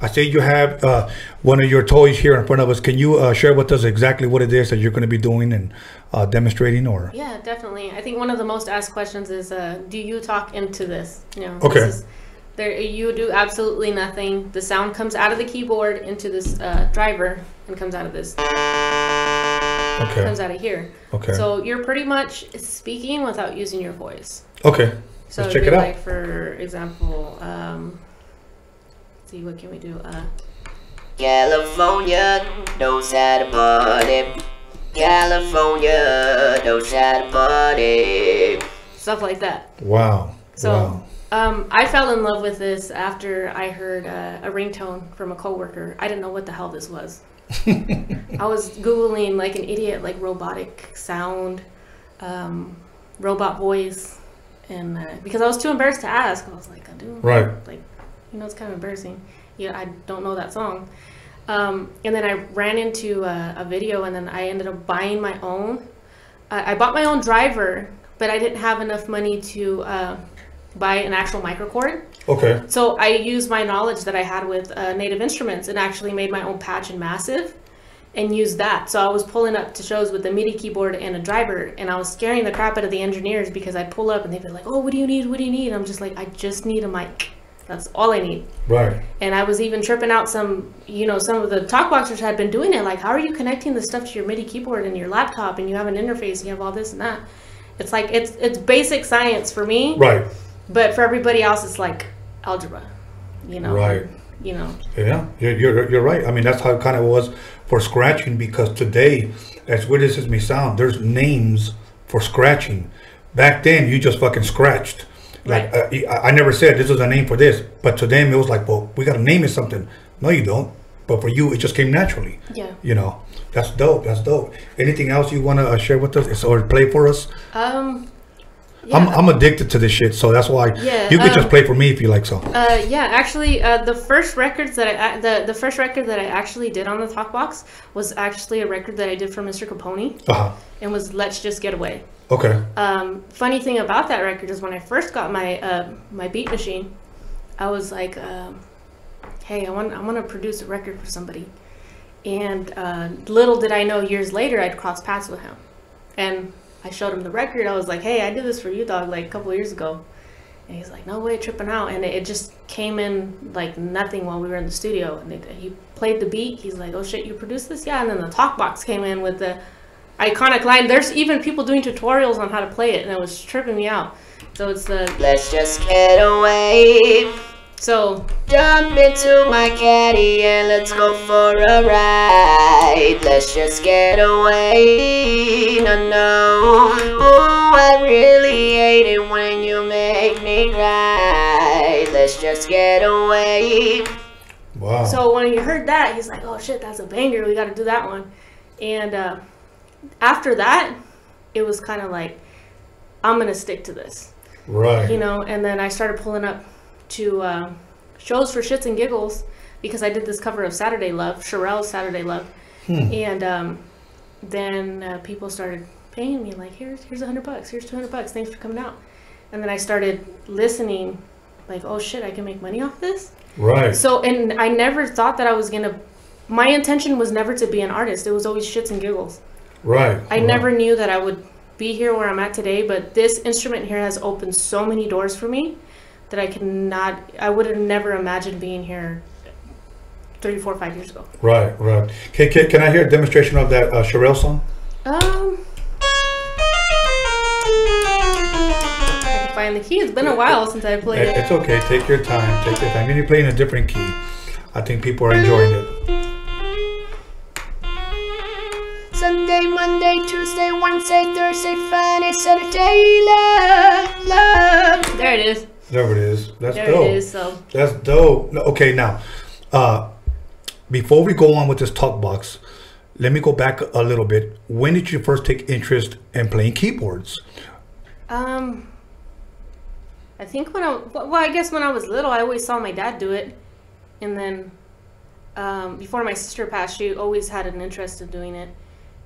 I see you have uh, one of your toys here in front of us. Can you uh, share with us exactly what it is that you're going to be doing and uh, demonstrating, or? Yeah, definitely. I think one of the most asked questions is, uh, do you talk into this? You know, Okay. Is, there, you do absolutely nothing. The sound comes out of the keyboard into this uh, driver and comes out of this. Okay. Comes out of here. Okay. So you're pretty much speaking without using your voice. Okay. So Let's check it out. like, for example, um, see, what can we do? Uh, California knows how to party. California knows how to party. stuff like that. Wow. So wow. um, I fell in love with this after I heard uh, a ringtone from a coworker. I didn't know what the hell this was. I was googling like an idiot, like robotic sound, um, robot voice, and uh, because I was too embarrassed to ask, I was like, I do Right. like, you know, it's kind of embarrassing. Yeah, I don't know that song. Um, and then I ran into a, a video, and then I ended up buying my own. I I bought my own driver, but I didn't have enough money to uh, buy an actual microKORG. Okay. So I used my knowledge that I had with uh, Native Instruments and actually made my own patch and massive and used that. So I was pulling up to shows with a MIDI keyboard and a driver, and I was scaring the crap out of the engineers because I'd pull up and they'd be like, "Oh, what do you need? What do you need?" I'm just like, "I just need a mic. That's all I need." Right. And I was even tripping out some, you know, some of the talkboxers had been doing it. Like, how are you connecting the stuff to your MIDI keyboard and your laptop, and you have an interface, and you have all this and that. It's like it's it's basic science for me, Right. but for everybody else, it's like algebra, you know. Right. You know. Yeah, you're, you're, you're right. I mean, that's how it kind of was for scratching because today, as weird as this may sound, there's names for scratching. Back then, you just fucking scratched. Like, uh, I I never said this is a name for this, but to them, it was like, well, we got to name it something. No, you don't. But for you, it just came naturally. Yeah. You know, that's dope. That's dope. Anything else you want to uh, share with us or play for us? Um. Yeah. I'm, I'm addicted to this shit, so that's why Yeah, you could just um, play for me if you like so. Uh, yeah, actually, uh, the first records that I the the first record that I actually did on the talk box was actually a record that I did for Mr. Capone, Uh-huh. and was "Let's Just Get Away." Okay. Um, funny thing about that record is when I first got my uh, my beat machine, I was like, um, "Hey, I want I want to produce a record for somebody," and uh, little did I know, years later, I'd cross paths with him, and I showed him the record. I was like, "Hey, I did this for you, dog, like a couple years ago," and he's like, "No way, tripping out," and it, just came in like nothing while we were in the studio, and it, he played the beat. He's like, "Oh shit, you produced this?" Yeah, and then the talk box came in with the iconic line. There's even people doing tutorials on how to play it, and it was tripping me out. So it's the Let's just get away. So Jump into my caddy and let's go for a ride. Let's just get away. No, no. Ooh, I really hate it when you make me cry. Let's just get away. Wow. so when he heard that, he's like, "Oh shit, that's a banger. We got to do that one." And uh, after that, it was kind of like, "I'm gonna stick to this," right. you know. And then I started pulling up to uh, shows for shits and giggles because I did this cover of Saturday Love, Cherrelle's Saturday Love, and um, then uh, people started paying me like, "Here's here's a hundred bucks. Here's two hundred bucks. Thanks for coming out." And then I started listening, like, "Oh shit, I can make money off this." Right. So, and I never thought that I was gonna. My intention was never to be an artist. It was always shits and giggles. Right. I never knew that I would be here where I'm at today. But this instrument here has opened so many doors for me that I cannot. I would have never imagined being here three, four, five years ago. Right, right. Can, can, can I hear a demonstration of that uh, Cherrelle song? Um. I can find the key. It's been a while since I played It- it. It's okay. Take your time. Take your time. You're playing a different key. I think people are enjoying it. Sunday, Monday, Tuesday, Wednesday, Thursday, Friday, Saturday, love, love. There it is. There it is. That's There dope. it is. So That's dope. Okay, now, uh, before we go on with this talk box, let me go back a little bit. When did you first take interest in playing keyboards? Um, I think when I well, I guess when I was little, I always saw my dad do it, and then um, before my sister passed, she always had an interest in doing it,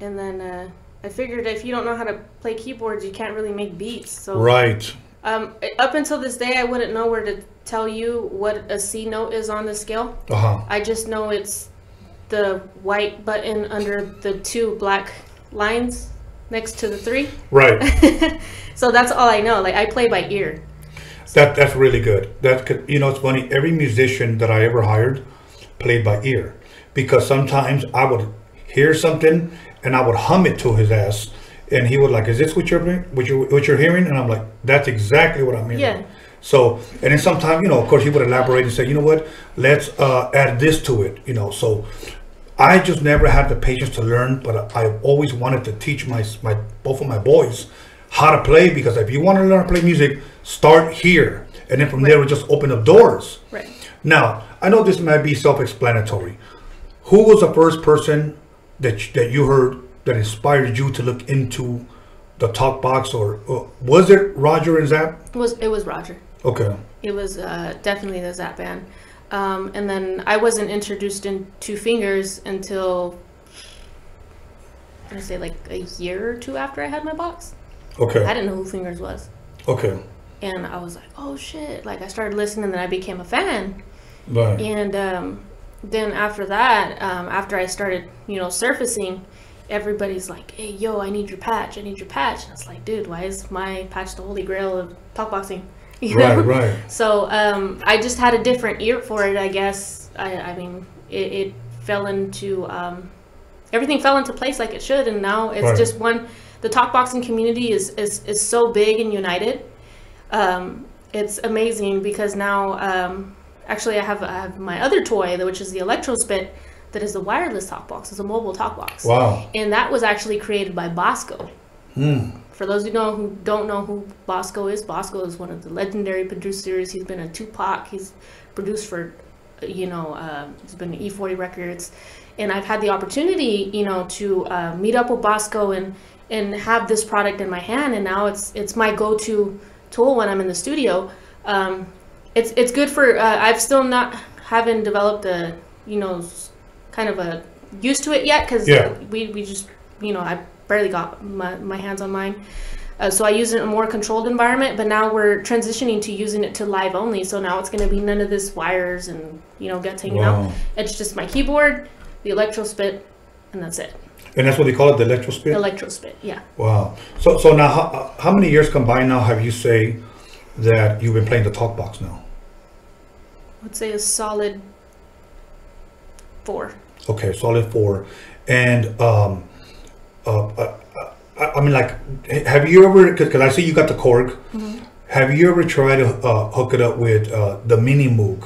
and then uh, I figured if you don't know how to play keyboards, you can't really make beats. So Right. Um, up until this day, I wouldn't know where to tell you what a C note is on the scale. Uh huh. I just know it's the white button under the two black lines next to the three. Right. so that's all I know. Like I play by ear. That that's really good. That could, you know, it's funny. Every musician that I ever hired played by ear because sometimes I would hear something and I would hum it to his ass, and he would like, "Is this what you're what you what you're hearing?" And I'm like, "That's exactly what I'm hearing." Yeah. So and then sometimes you know, of course, he would elaborate and say, "You know what? Let's uh, add this to it." You know, so. I just never had the patience to learn, but I always wanted to teach my my both of my boys how to play because if you want to learn to play music, start here, and then from there we just open up doors. Right. Now, I know this might be self-explanatory. Who was the first person that that you heard that inspired you to look into the talk box, or, or was it Roger and Zapp? It was it was Roger. Okay. It was uh, definitely the Zapp band. Um, and then I wasn't introduced in Two Fingers until I say like a year or two after I had my box. Okay. I didn't know who Fingers was. Okay. And I was like, oh shit. Like I started listening and then I became a fan. Right. And um, then after that, um, after I started, you know, surfacing, everybody's like, hey, yo, I need your patch. I need your patch. And it's like, dude, why is my patch the holy grail of talkboxing? You Right. know? Right. So um, I just had a different ear for it, I guess. I, I mean, it, it fell into um, everything fell into place like it should, and now it's Right. just one. The talk boxing community is is, is so big and united. Um, it's amazing because now, um, actually, I have I have my other toy, which is the Electrospit, that is a wireless talk box. It's a mobile talk box, Wow. and that was actually created by Bosko. Hmm. For those who know who don't know who Bosko is, Bosko is one of the legendary producers. He's been a Tupac. He's produced for, you know, uh, he's been E40 Records, and I've had the opportunity, you know, to uh, meet up with Bosko and and have this product in my hand, and now it's it's my go-to tool when I'm in the studio. Um, it's it's good for. Uh, I've still not haven't developed a you know kind of a used to it yet because Yeah. we we just you know I barely got my, my hands on mine. Uh, so I use it in a more controlled environment, but now we're transitioning to using it to live only. So now it's going to be none of this wires and you know guts hanging Wow. out. It's just my keyboard, the electro spit, and that's it. And that's what they call it, the electro spit. Electro spit, yeah. Wow. So so now, how, how many years combined now have you say that you've been playing the talk box now? I would say a solid four. Okay, solid four. And um, uh, uh, I, I mean, like, have you ever? Because I see you got the Korg. Have you ever tried to uh, hook it up with uh, the Mini Moog,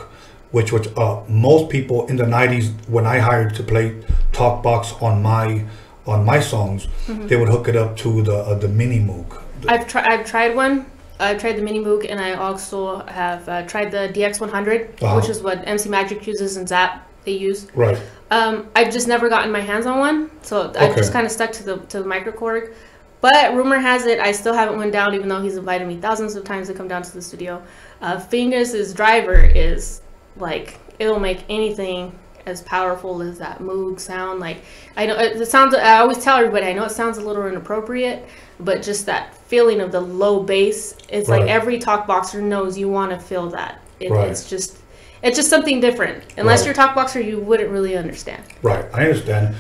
which was uh, most people in the '90s when I hired to play talk box on my on my songs, they would hook it up to the uh, the Mini Moog. I've tried. I've tried one. I've tried the Mini Moog, and I also have uh, tried the DX100, Uh-huh. which is what MC Magic uses and Zapp they use. Right. Um, I've just never gotten my hands on one, so I've just kind of stuck to the to the microKORG. But rumor has it, I still haven't went down, even though he's invited me thousands of times to come down to the studio. Uh, Fingers' driver is like it'll make anything as powerful as that Moog sound. Like I know it, it sounds. I always tell everybody, I know it sounds a little inappropriate, but just that feeling of the low bass, it's Right. like every talk boxer knows you want to feel that. It, Right. It's just. It's just something different. Unless Right. you're a talk boxer, you wouldn't really understand. Right, I understand.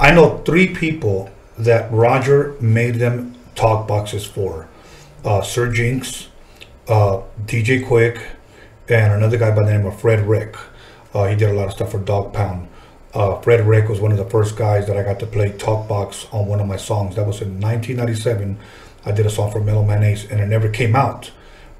I know three people that Roger made them talk boxes for. Uh, Sir Jinx, uh, DJ Quik, and another guy by the name of Fredwreck. Uh, he did a lot of stuff for Dogg Pound. Uh, Fredwreck was one of the first guys that I got to play talk box on one of my songs. That was in 1997. I did a song for Mellow Man Ace, and it never came out.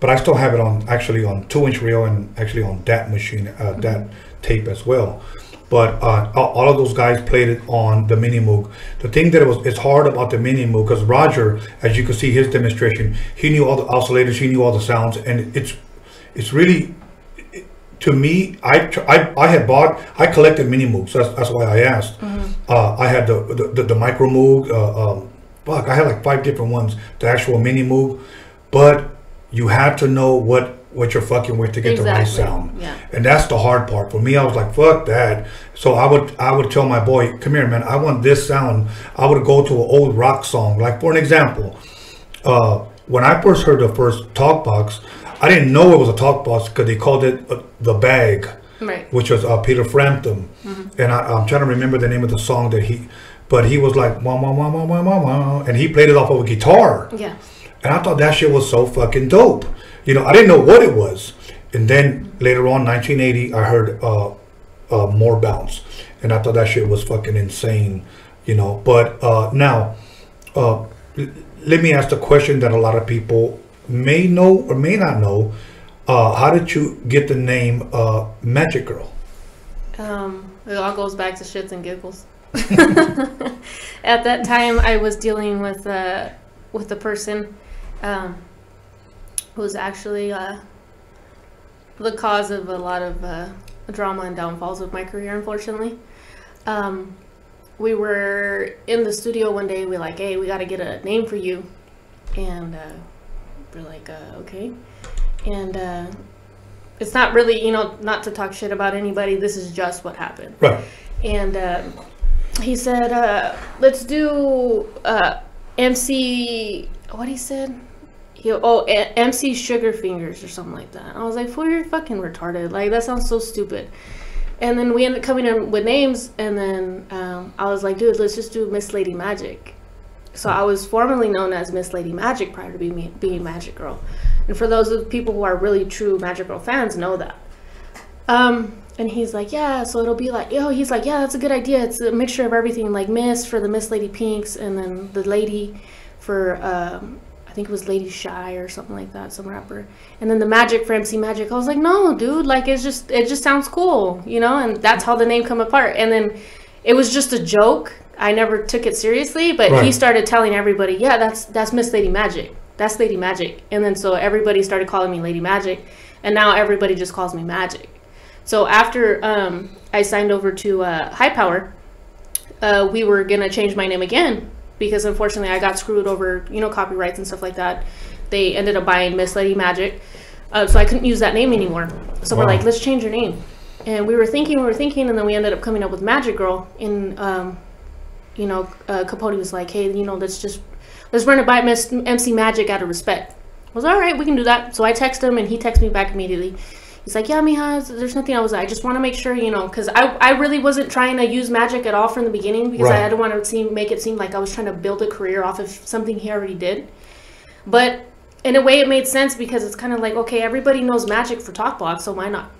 But I still have it on actually on two inch reel and actually on that machine, uh, that tape as well. But uh, all of those guys played it on the Mini Moog. The thing that it was it's hard about the Mini Moog because Roger, as you can see his demonstration, he knew all the oscillators, he knew all the sounds, and it's it's really to me. I tr- I, I had bought I collected Mini Moogs. That's, that's why I asked. Uh, I had the the, the, the Micro Moog. Uh, um, fuck, I had like five different ones. The actual Mini Moog, but you have to know what what you're fucking with to get the right sound. yeah. And that's the hard part. For me, I was like, fuck that. So I would I would tell my boy, come here, man, I want this sound. I would go to an old rock song. Like for an example, uh, when I first heard the first talk box, I didn't know it was a talk box because they called it uh, the bag, Right. which was uh, Peter Frampton, and I, I'm trying to remember the name of the song that he, but he was like wah wah wah wah wah wah wah, and he played it off of a guitar. Yeah. And I thought that shit was so fucking dope. You know, I didn't know what it was. And then later on, 1980, I heard uh, uh, More Bounce. And I thought that shit was fucking insane, you know. But uh, now, uh, let me ask the question that a lot of people may know or may not know. Uh, how did you get the name uh, Magic Girl? Um, it all goes back to shits and giggles. At that time, I was dealing with uh, with a person um, was actually uh, the cause of a lot of uh, drama and downfalls of my career. Unfortunately, um, we were in the studio one day. We like, hey, we got to get a name for you, and uh, we're like, uh, okay, and. Uh, it's not really, you know, not to talk shit about anybody. This is just what happened. Right. And uh, he said, uh, "Let's do uh, MC." What he said? He, oh, A- MC Sugar Fingers or something like that. I was like, "Fool, you're fucking retarded. Like that sounds so stupid." And then we ended up coming in with names, and then um, I was like, "Dude, let's just do Miss Lady Magic." So I was formerly known as Miss Lady Magic prior to being being Magic Girl. And for those of people who are really true Magic Girl fans, know that. Um, and he's like, yeah, so it'll be like, yo, he's like, yeah, that's a good idea. It's a mixture of everything, like Miss for the Miss Lady Pinks, and then the Lady for, um, think it was Lady Shy or something like that, some rapper. And then the Magic for MC Magic. I was like, no, dude, like it's just, it just sounds cool, you know. And that's how the name come apart. And then it was just a joke. I never took it seriously, but he started telling everybody, yeah, that's that's Miss Lady Magic. That's Lady Magic. And then so everybody started calling me Lady Magic, and now everybody just calls me Magic. So after um, I signed over to uh, Hi Power, uh, we were gonna change my name again because unfortunately I got screwed over, you know, copyrights and stuff like that. They ended up buying Miss Lady Magic, uh, so I couldn't use that name anymore. So we're like, let's change your name. And we were thinking, we were thinking, and then we ended up coming up with Magic Girl. And um, you know, uh, Capone was like, hey, you know, let's just let's run it by Miss MC Magic out of respect. I was all right, we can do that. So I text him, and he texted me back immediately. He's like, yeah, Mija, there's nothing. I was, I just want to make sure, you know, because I, I really wasn't trying to use magic at all from the beginning because Right. I didn't want to seem make it seem like I was trying to build a career off of something he already did. But in a way, it made sense because it's kind of like, okay, everybody knows magic for TalkBox, so why not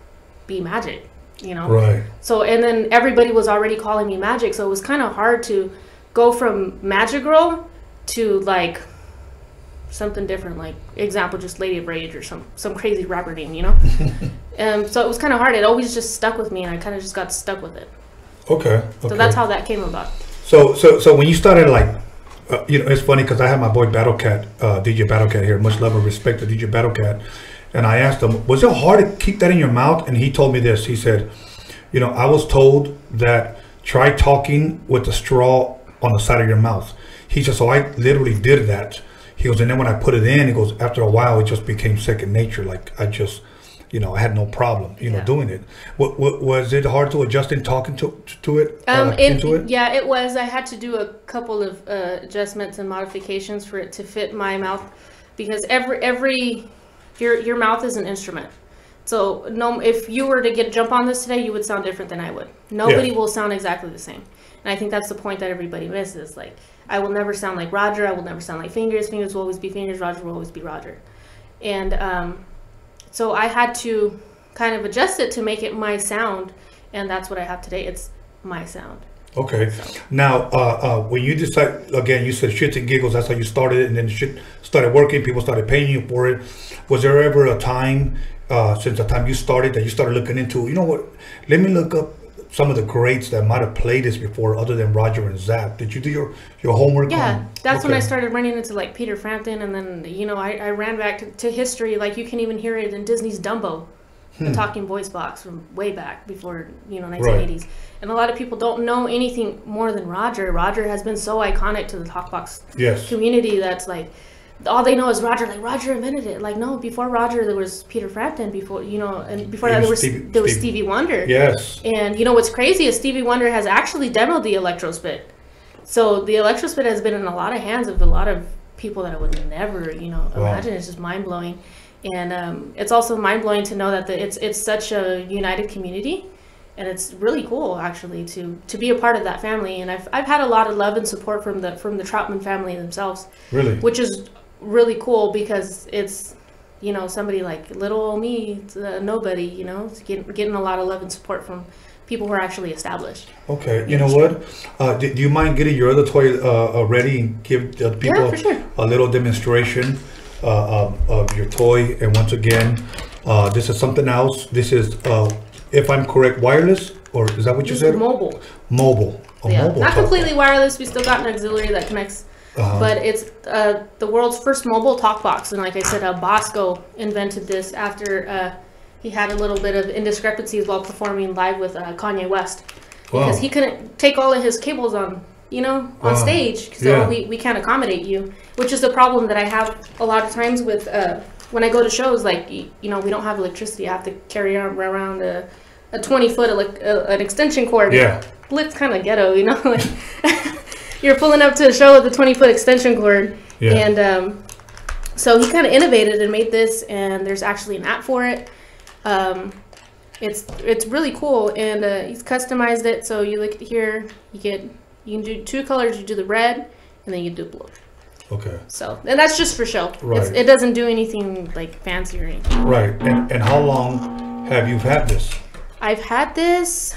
be magic, you know? Right. So and then everybody was already calling me Magic, so it was kind of hard to go from Magic Girl to like something different, like example, just Lady of Rage or some some crazy rapper name, you know. um, so it was kind of hard. It always just stuck with me, and I kind of just got stuck with it. Okay. So that's how that came about. So so so when you started like, uh, you know, it's funny because I have my boy Battlecat, uh, DJ Battle Cat here. Much love and respect to DJ Battle Cat. And I asked him, was it hard to keep that in your mouth? And he told me this. He said, you know, I was told that try talking with the straw on the side of your mouth. He said, so I literally did that. He goes, and then when I put it in, he goes, after a while, it just became second nature. Like I just, you know, I had no problem, you know, doing it. What, what, was it hard to adjust in talking to to it? Um, uh, it, into it? yeah, it was. I had to do a couple of uh, adjustments and modifications for it to fit my mouth, because every every your your mouth is an instrument. So no, if you were to get jump on this today, you would sound different than I would. Nobody Yeah. will sound exactly the same, and I think that's the point that everybody misses. Like I will never sound like Roger. I will never sound like Fingers. Fingers will always be Fingers. Roger will always be Roger, and um, so I had to kind of adjust it to make it my sound, and that's what I have today. It's my sound. Okay. Now, uh, uh, when you decide again, you said shits and giggles. That's how you started, it, and then shit started working. People started paying you for it. Was there ever a time uh, since the time you started that you started looking into? You know what? Let me look up some of the greats that might have played this before, other than Roger and Zapp. Did you do your your homework? Yeah, on- that's when I started running into like Peter Frampton, and then you know I, I ran back to, to history. Like you can even hear it in Disney's Dumbo, Hmm. the talking voice box from way back before you know 1980s. And a lot of people don't know anything more than Roger. Roger has been so iconic to the talkbox Yes. community that's like all they know is Roger. Like Roger invented it. Like no, before Roger there was Peter Frampton. Before you know, and before that there was Stevie- there was Stevie- Stevie Wonder. Yes. And you know what's crazy is Stevie Wonder has actually demoed the Electrospit. So the Electrospit has been in a lot of hands of a lot of people that I would never, you know, Wow. imagine. It's just mind blowing, and um, it's also mind blowing to know that the, it's it's such a united community, and it's really cool actually to to be a part of that family. And I've I've had a lot of love and support from the from the Troutman family themselves, Really? which is really cool because it's you know somebody like little old me, it's, uh, nobody, you know, it's getting getting a lot of love and support from people who are actually established. Okay. You know what? Uh, do, do you mind getting your other toy uh, uh, ready and give the people yeah, sure. a little demonstration uh, of, of your toy? And once again, uh, this is something else. This is, uh, if I'm correct, wireless, or is that what you Just said? mobile. Mobile. A yeah, mobile not completely wireless. We still got an auxiliary that connects, Uh-huh. but it's uh, the world's first mobile talk box. And like I said, uh, Bosko invented this after uh, he had a little bit of indiscrepancies while performing live with uh, Kanye West because he couldn't take all of his cables on, you know, on Wow. stage. So Yeah. we, we can't accommodate you, which is the problem that I have a lot of times with uh, when I go to shows. Like you know, we don't have electricity. I have to carry around a, a twenty foot elec- uh, an extension cord Yeah. looks kind of ghetto, you know. Like you're pulling up to a show with a 20 foot extension cord, Yeah. and um, so he kind of innovated and made this, and there's actually an app for it. Um, it's it's really cool, and uh, he's customized it. So you look here, you get you can do two colors. You do the red, and then you do blue. Okay. So and that's just for show. It's, Right. it doesn't do anything like fancy or anything. Right. And, and how long have you had this? I've had this.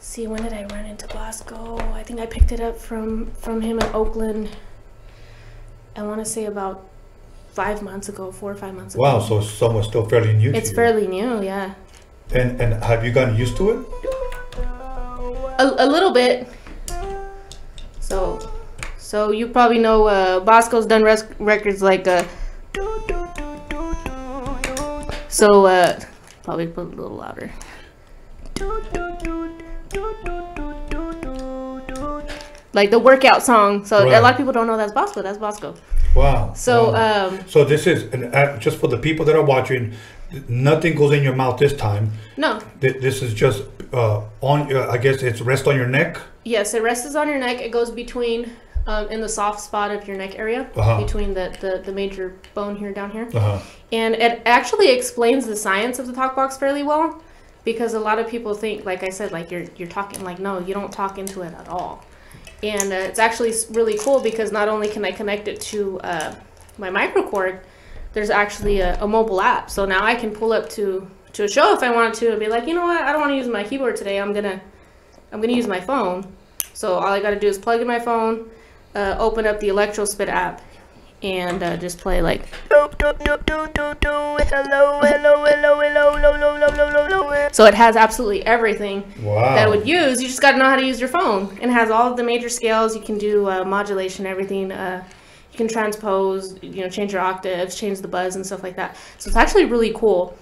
See, when did I run into Bosko? I think I picked it up from from him in Oakland. I want to say about five months ago, four or five months ago. Wow. So it's somewhat still fairly new. to It's fairly new, yeah. And and have you gotten used to it? A, a little bit. So, so you probably know uh, Bosko's done records like uh. So uh, probably put a little louder. Like the workout song. So a lot of people don't know that's Bosko. That's Bosko. Wow. So wow. um, So this is uh, just for the people that are watching. Nothing goes in your mouth this time. no, Th- This is just uh, on. Uh, I guess it's rest on your neck. Yes, it rests on your neck. It goes between, um, in the soft spot of your neck area, Uh-huh. between the, the, the major bone here down here. Uh huh. And it actually explains the science of the talk box fairly well, because a lot of people think, like I said, like you're you're talking like no, you don't talk into it at all. And uh, it's actually really cool because not only can I connect it to uh, my microKORG, there's actually a, a mobile app. So now I can pull up to to a show if I wanted to and be like, you know what, I don't want to use my keyboard today. I'm gonna I'm gonna use my phone. So all I gotta do is plug in my phone, uh, open up the ElectroSpit app, and uh, just play like. So it has absolutely everything Wow. that I would use. You just got to know how to use your phone. It has all of the major scales. You can do uh, modulation, everything. Uh, you can transpose, you know, change your octaves, change the buzz and stuff like that. So it's actually really cool.